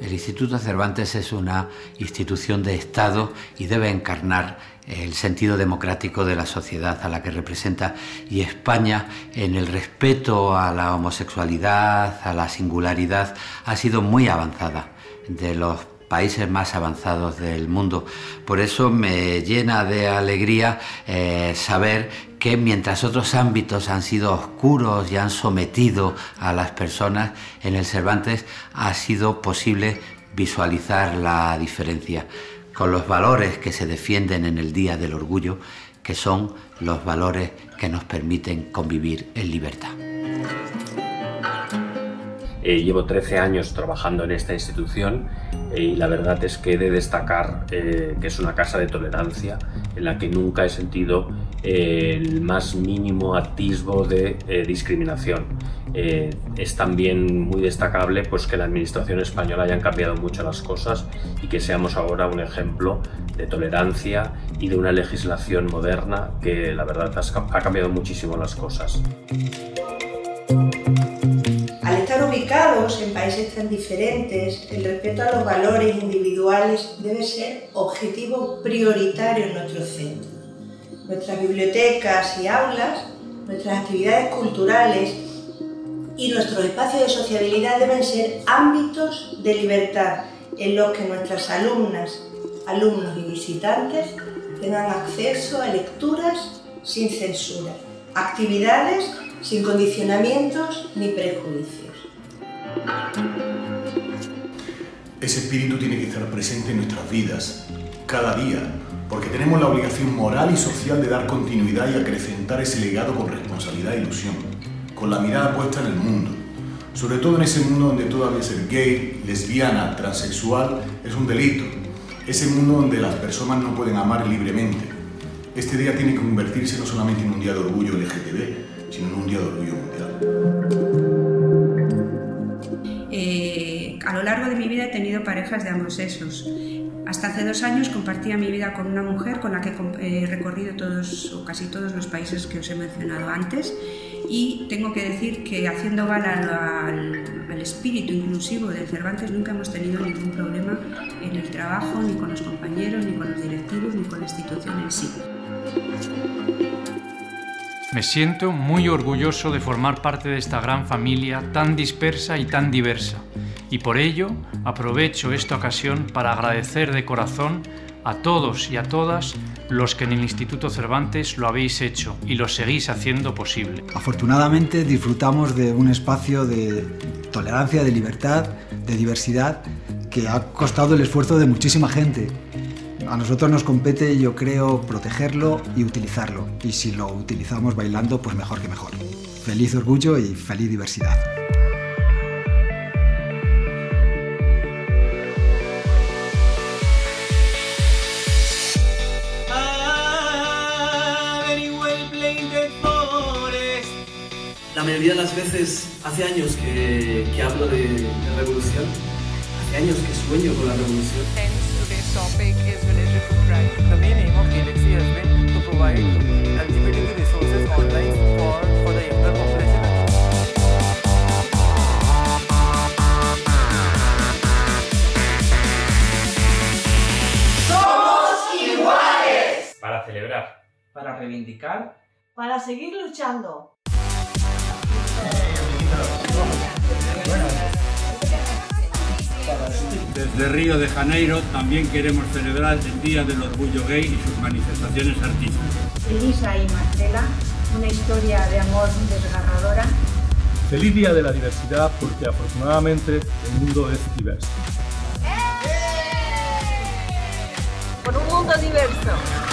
El Instituto Cervantes es una institución de Estado y debe encarnar el sentido democrático de la sociedad a la que representa y España en el respeto a la homosexualidad, a la singularidad, ha sido muy avanzada de los países más avanzados del mundo. Por eso me llena de alegría eh, saber que mientras otros ámbitos han sido oscuros y han sometido a las personas, en el Cervantes ha sido posible visualizar la diferencia con los valores que se defienden en el Día del Orgullo, que son los valores que nos permiten convivir en libertad. Eh, llevo 13 años trabajando en esta institución eh, y la verdad es que he de destacar eh, que es una casa de tolerancia en la que nunca he sentido el más mínimo atisbo de discriminación. es también muy destacable pues, que la administración española hayan cambiado mucho las cosas y que seamos ahora un ejemplo de tolerancia y de una legislación moderna que la verdad ha cambiado muchísimo las cosas ubicados en países tan diferentes, el respeto a los valores individuales debe ser objetivo prioritario en nuestro centro. Nuestras bibliotecas y aulas, nuestras actividades culturales y nuestros espacios de sociabilidad deben ser ámbitos de libertad en los que nuestras alumnas, alumnos y visitantes tengan acceso a lecturas sin censura, actividades sin condicionamientos ni prejuicios. Ese espíritu tiene que estar presente en nuestras vidas, cada día, porque tenemos la obligación moral y social de dar continuidad y acrecentar ese legado con responsabilidad e ilusión, con la mirada puesta en el mundo, sobre todo en ese mundo donde todavía ser gay, lesbiana, transexual es un delito, ese mundo donde las personas no pueden amar libremente. Este día tiene que convertirse no solamente en un día de orgullo LGTB, sino en un día de orgullo mundial. Lo largo de mi vida he tenido parejas de ambos sexos. Hasta hace dos años compartía mi vida con una mujer con la que he recorrido todos o casi todos los países que os he mencionado antes y tengo que decir que haciendo gala al, espíritu inclusivo del Cervantes nunca hemos tenido ningún problema en el trabajo, ni con los compañeros, ni con los directivos, ni con la institución en sí. Me siento muy orgulloso de formar parte de esta gran familia tan dispersa y tan diversa y por ello aprovecho esta ocasión para agradecer de corazón a todos y a todas los que en el Instituto Cervantes lo habéis hecho y lo seguís haciendo posible. Afortunadamente disfrutamos de un espacio de tolerancia, de libertad, de diversidad que ha costado el esfuerzo de muchísima gente. A nosotros nos compete, yo creo, protegerlo y utilizarlo. Y si lo utilizamos bailando, pues mejor que mejor. Feliz orgullo y feliz diversidad. La mayoría de las veces, hace años que, que hablo de, de, revolución, hace años que sueño con la revolución. Somos iguales. Para celebrar. Para reivindicar. Para seguir luchando. Desde Río de Janeiro también queremos celebrar el Día del Orgullo Gay y sus manifestaciones artísticas. Elisa y Marcela, una historia de amor desgarradora. Feliz Día de la Diversidad porque afortunadamente el mundo es diverso. Por un mundo diverso.